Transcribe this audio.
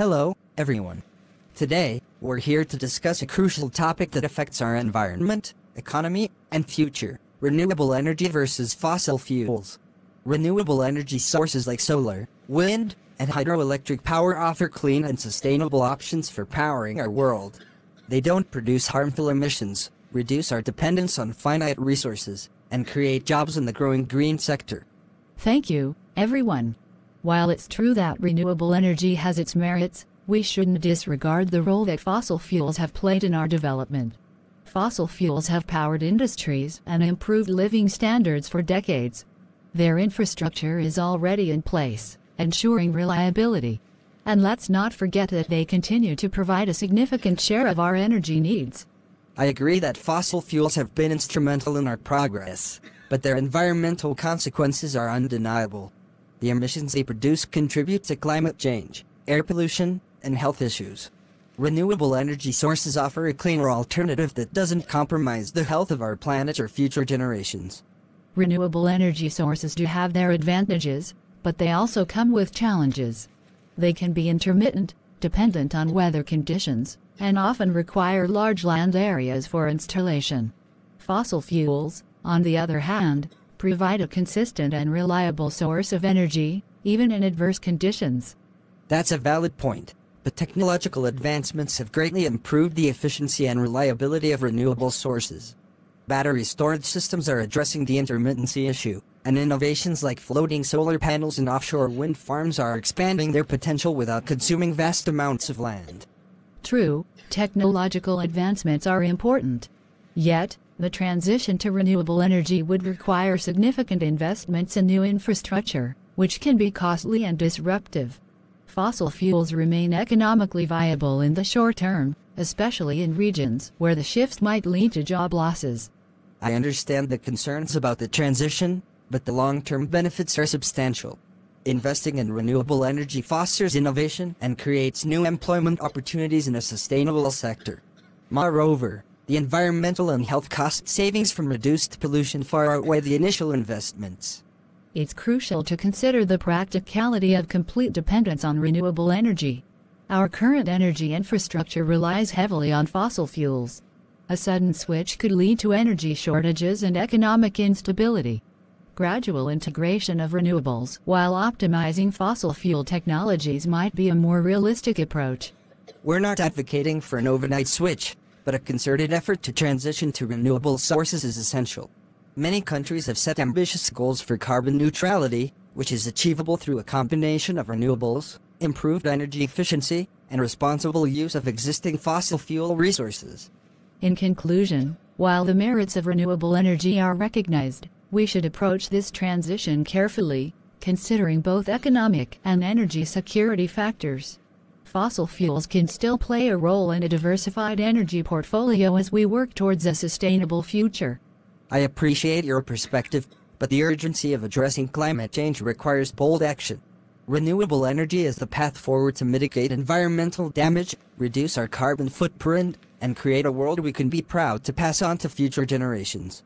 Hello, everyone. Today, we're here to discuss a crucial topic that affects our environment, economy, and future renewable energy versus fossil fuels. Renewable energy sources like solar, wind, and hydroelectric power offer clean and sustainable options for powering our world. They don't produce harmful emissions, reduce our dependence on finite resources, and create jobs in the growing green sector. Thank you, everyone. While it's true that renewable energy has its merits, we shouldn't disregard the role that fossil fuels have played in our development. Fossil fuels have powered industries and improved living standards for decades. Their infrastructure is already in place, ensuring reliability. And let's not forget that they continue to provide a significant share of our energy needs. I agree that fossil fuels have been instrumental in our progress, but their environmental consequences are undeniable. The emissions they produce contribute to climate change, air pollution, and health issues. Renewable energy sources offer a cleaner alternative that doesn't compromise the health of our planet or future generations. Renewable energy sources do have their advantages, but they also come with challenges. They can be intermittent, dependent on weather conditions, and often require large land areas for installation. Fossil fuels, on the other hand, provide a consistent and reliable source of energy, even in adverse conditions. That's a valid point but technological advancements have greatly improved the efficiency and reliability of renewable sources. Battery storage systems are addressing the intermittency issue, and innovations like floating solar panels and offshore wind farms are expanding their potential without consuming vast amounts of land. True, technological advancements are important. Yet, the transition to renewable energy would require significant investments in new infrastructure, which can be costly and disruptive fossil fuels remain economically viable in the short term, especially in regions where the shifts might lead to job losses. I understand the concerns about the transition, but the long-term benefits are substantial. Investing in renewable energy fosters innovation and creates new employment opportunities in a sustainable sector. Moreover, the environmental and health cost savings from reduced pollution far outweigh the initial investments. It's crucial to consider the practicality of complete dependence on renewable energy. Our current energy infrastructure relies heavily on fossil fuels. A sudden switch could lead to energy shortages and economic instability. Gradual integration of renewables while optimizing fossil fuel technologies might be a more realistic approach. We're not advocating for an overnight switch, but a concerted effort to transition to renewable sources is essential. Many countries have set ambitious goals for carbon neutrality, which is achievable through a combination of renewables, improved energy efficiency, and responsible use of existing fossil fuel resources. In conclusion, while the merits of renewable energy are recognized, we should approach this transition carefully, considering both economic and energy security factors. Fossil fuels can still play a role in a diversified energy portfolio as we work towards a sustainable future. I appreciate your perspective, but the urgency of addressing climate change requires bold action. Renewable energy is the path forward to mitigate environmental damage, reduce our carbon footprint, and create a world we can be proud to pass on to future generations.